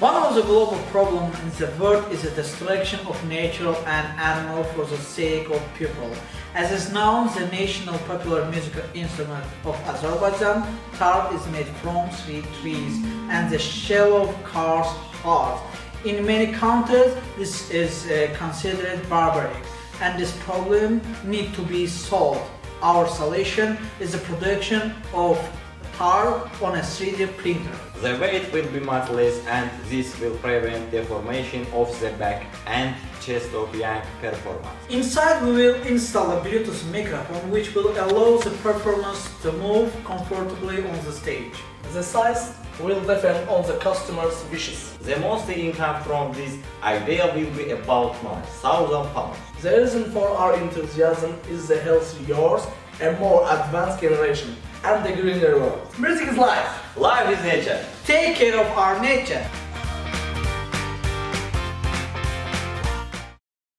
One of the global problems in the world is the destruction of natural and animal for the sake of people. As is known, the national popular musical instrument of Azerbaijan, tar is made from three trees and the shell of cars hard. In many countries, this is uh, considered barbaric and this problem need to be solved. Our solution is the production of tar on a 3D printer. The weight will be much less and this will prevent deformation of the back and chest of young performers. Inside we will install a Bluetooth microphone which will allow the performers to move comfortably on the stage. The size will depend on the customer's wishes. The monthly income from this idea will be about 1000 pounds. The reason for our enthusiasm is the healthy yours, a more advanced generation, and the greener world. Music is life! Life is nature. Take care of our nature.